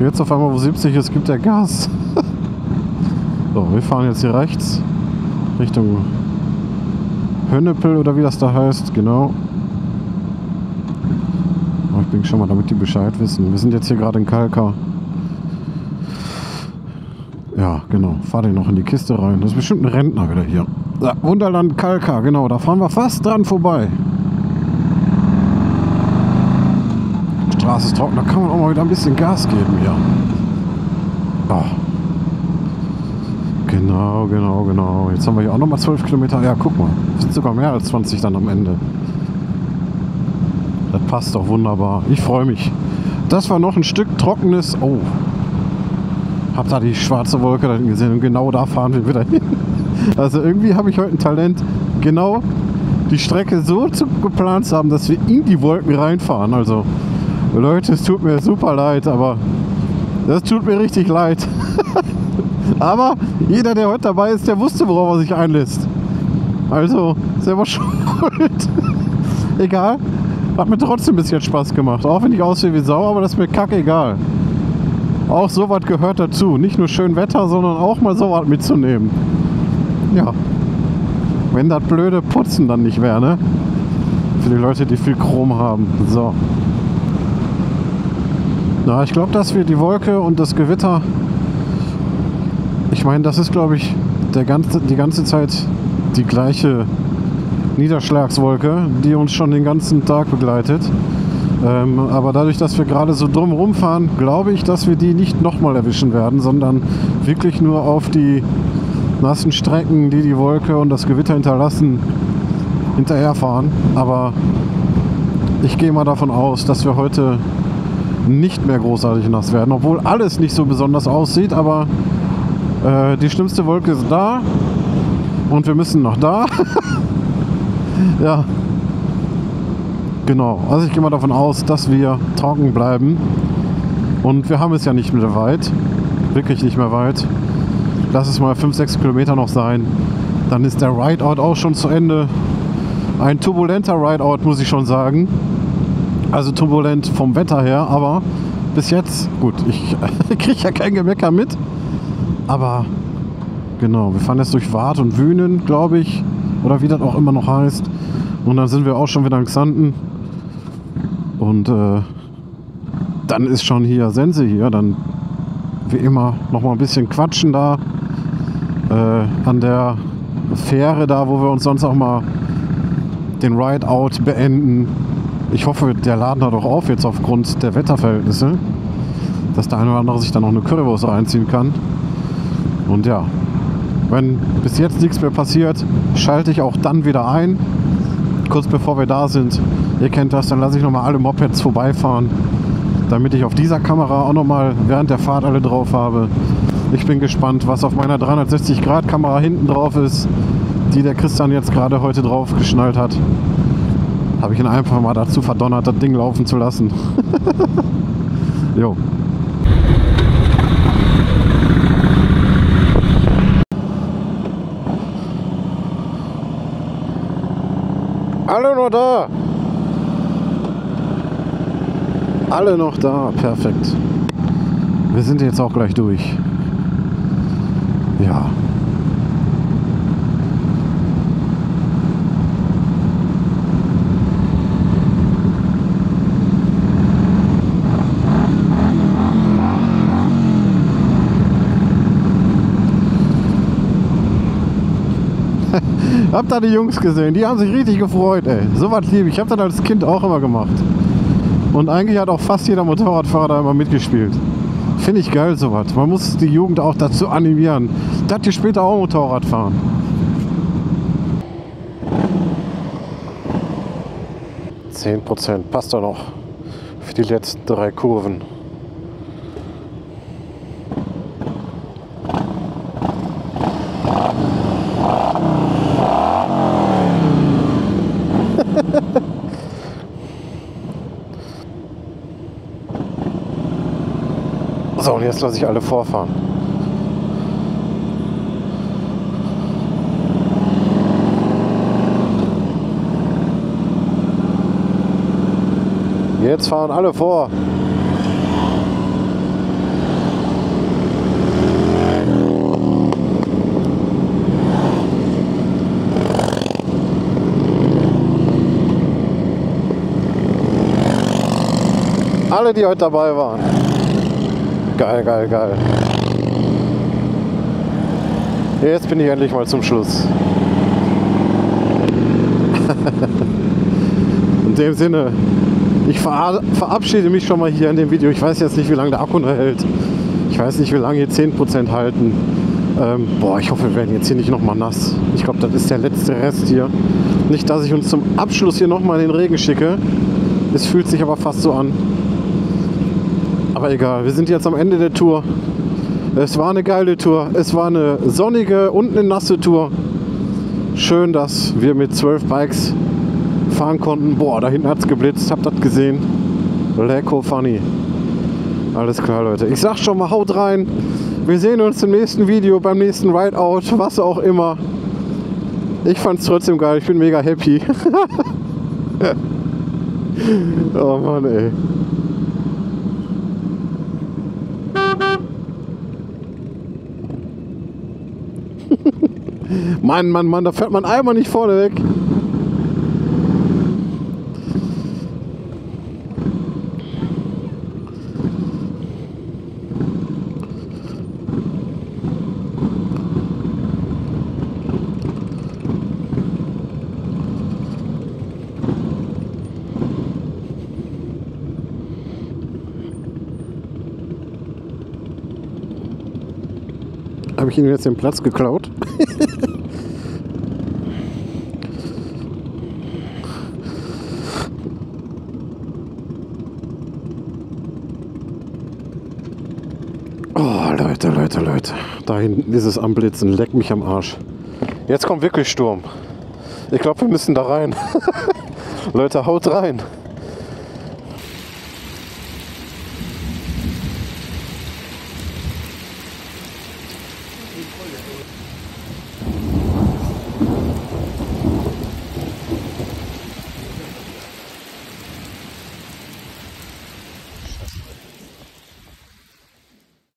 Jetzt auf einmal, wo 70 ist, gibt er Gas. so, wir fahren jetzt hier rechts Richtung Hönnepel oder wie das da heißt, genau. Oh, ich bin schon mal, damit die Bescheid wissen. Wir sind jetzt hier gerade in Kalka. Ja, genau. Fahr den noch in die Kiste rein. Das ist bestimmt ein Rentner wieder hier. Ja, Wunderland Kalka, genau, da fahren wir fast dran vorbei. Straße ist trocken, da kann man auch mal wieder ein bisschen Gas geben hier. Oh. Genau, genau, genau. Jetzt haben wir hier auch nochmal 12 Kilometer. Ja, guck mal. Sind sogar mehr als 20 dann am Ende. Das passt doch wunderbar. Ich freue mich. Das war noch ein Stück trockenes. Oh. Habt da die schwarze Wolke gesehen? Und genau da fahren wir wieder hin. Also irgendwie habe ich heute ein Talent, genau die Strecke so zu geplant zu haben, dass wir in die Wolken reinfahren. Also Leute, es tut mir super leid, aber das tut mir richtig leid. aber jeder, der heute dabei ist, der wusste, worauf er sich einlässt. Also selber schuld. Egal. Hat mir trotzdem ein bisschen Spaß gemacht. Auch wenn ich aussehe wie Sau, aber das ist mir kackegal. Auch sowas gehört dazu. Nicht nur schön Wetter, sondern auch mal sowas mitzunehmen ja, wenn das blöde Putzen dann nicht wäre, ne? Für die Leute, die viel Chrom haben. So. Na, ich glaube, dass wir die Wolke und das Gewitter. Ich meine, das ist, glaube ich, der ganze, die ganze Zeit die gleiche Niederschlagswolke, die uns schon den ganzen Tag begleitet. Ähm, aber dadurch, dass wir gerade so drumherum fahren, glaube ich, dass wir die nicht nochmal erwischen werden, sondern wirklich nur auf die nassen Strecken, die die Wolke und das Gewitter hinterlassen, hinterherfahren. Aber ich gehe mal davon aus, dass wir heute nicht mehr großartig nass werden, obwohl alles nicht so besonders aussieht, aber äh, die schlimmste Wolke ist da und wir müssen noch da. ja, genau. Also ich gehe mal davon aus, dass wir trocken bleiben und wir haben es ja nicht mehr weit, wirklich nicht mehr weit lass es mal 5, 6 Kilometer noch sein. Dann ist der Rideout auch schon zu Ende. Ein turbulenter Rideout, muss ich schon sagen. Also turbulent vom Wetter her, aber bis jetzt, gut, ich kriege ja kein Gemecker mit. Aber genau, wir fahren jetzt durch Wart und Wühnen, glaube ich. Oder wie das auch immer noch heißt. Und dann sind wir auch schon wieder in Xanten. Und äh, dann ist schon hier Sense hier. Dann wie immer noch mal ein bisschen quatschen da äh, an der Fähre da, wo wir uns sonst auch mal den Rideout beenden. ich hoffe, der Laden hat auch auf jetzt aufgrund der Wetterverhältnisse, dass der eine oder andere sich dann noch eine Currywurst reinziehen kann. Und ja, wenn bis jetzt nichts mehr passiert, schalte ich auch dann wieder ein. Kurz bevor wir da sind. Ihr kennt das, dann lasse ich nochmal alle Mopeds vorbeifahren, damit ich auf dieser Kamera auch nochmal während der Fahrt alle drauf habe. Ich bin gespannt, was auf meiner 360-Grad-Kamera hinten drauf ist, die der Christian jetzt gerade heute drauf geschnallt hat. Habe ich ihn einfach mal dazu verdonnert, das Ding laufen zu lassen. jo. Alle noch da. Alle noch da. Perfekt. Wir sind jetzt auch gleich durch. Ja. Habt ihr die Jungs gesehen? Die haben sich richtig gefreut, ey. So was liebe ich. Ich habe das als Kind auch immer gemacht. Und eigentlich hat auch fast jeder Motorradfahrer da immer mitgespielt. Finde ich geil, sowas. Man muss die Jugend auch dazu animieren, dass die später auch Motorrad fahren. Zehn Prozent passt doch noch für die letzten drei Kurven. Jetzt lasse ich alle vorfahren. Jetzt fahren alle vor. Alle, die heute dabei waren. Geil, geil, geil. Jetzt bin ich endlich mal zum Schluss. In dem Sinne, ich verabschiede mich schon mal hier in dem Video. Ich weiß jetzt nicht, wie lange der Akku noch hält. Ich weiß nicht, wie lange hier 10% halten. Ähm, boah, ich hoffe, wir werden jetzt hier nicht nochmal nass. Ich glaube, das ist der letzte Rest hier. Nicht, dass ich uns zum Abschluss hier nochmal in den Regen schicke. Es fühlt sich aber fast so an. Aber egal, wir sind jetzt am Ende der Tour. Es war eine geile Tour. Es war eine sonnige und eine nasse Tour. Schön, dass wir mit zwölf Bikes fahren konnten. Boah, da hinten hat es geblitzt. Habt das gesehen? Lecko funny. Alles klar, Leute. Ich sag schon mal, haut rein. Wir sehen uns im nächsten Video, beim nächsten Rideout, was auch immer. Ich fand's trotzdem geil. Ich bin mega happy. oh Mann, ey. Mann, Mann, Mann, da fährt man einmal nicht vorne weg. Habe ich Ihnen jetzt den Platz geklaut? oh, Leute, Leute. Da hinten dieses Anblitzen, leck mich am Arsch. Jetzt kommt wirklich Sturm. Ich glaube, wir müssen da rein. Leute, haut rein.